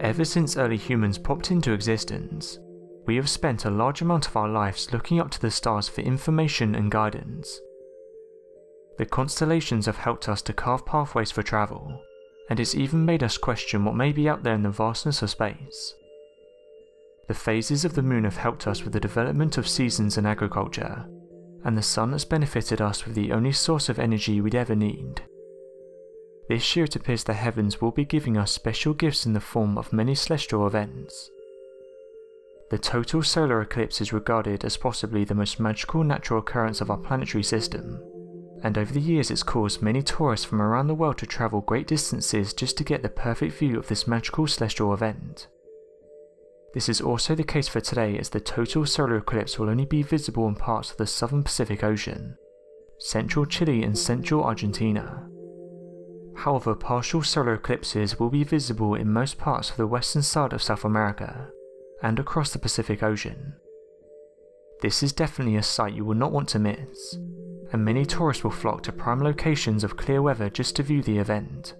Ever since early humans popped into existence, we have spent a large amount of our lives looking up to the stars for information and guidance. The constellations have helped us to carve pathways for travel, and it's even made us question what may be out there in the vastness of space. The phases of the moon have helped us with the development of seasons and agriculture, and the sun has benefited us with the only source of energy we'd ever need. This year it appears the heavens will be giving us special gifts in the form of many celestial events. The total solar eclipse is regarded as possibly the most magical natural occurrence of our planetary system, and over the years it's caused many tourists from around the world to travel great distances just to get the perfect view of this magical celestial event. This is also the case for today as the total solar eclipse will only be visible in parts of the southern Pacific Ocean, central Chile and central Argentina. However, partial solar eclipses will be visible in most parts of the western side of South America and across the Pacific Ocean. This is definitely a sight you will not want to miss, and many tourists will flock to prime locations of clear weather just to view the event.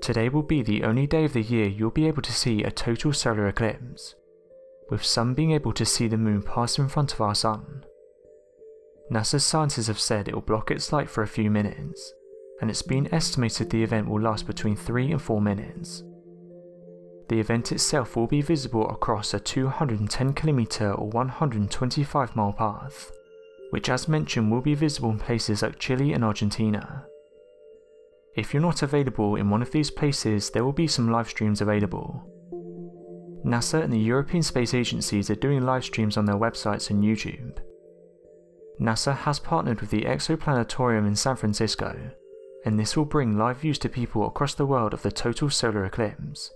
Today will be the only day of the year you'll be able to see a total solar eclipse, with some being able to see the moon pass in front of our sun. NASA's scientists have said it will block its light for a few minutes, and it's been estimated the event will last between 3 and 4 minutes. The event itself will be visible across a 210km or 125 mile path, which as mentioned will be visible in places like Chile and Argentina. If you're not available in one of these places, there will be some live streams available. NASA and the European Space Agencies are doing live streams on their websites and YouTube. NASA has partnered with the Exploratorium in San Francisco, and this will bring live views to people across the world of the total solar eclipse.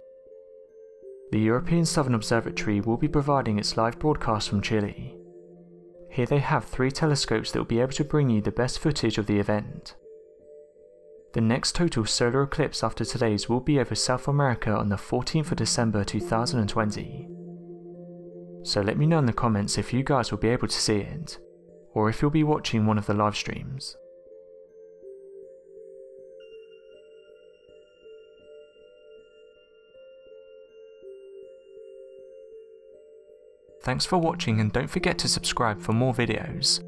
The European Southern Observatory will be providing its live broadcast from Chile. Here they have three telescopes that will be able to bring you the best footage of the event. The next total solar eclipse after today's will be over South America on the 14th of December 2020. So let me know in the comments if you guys will be able to see it, or if you'll be watching one of the live streams. Thanks for watching and don't forget to subscribe for more videos.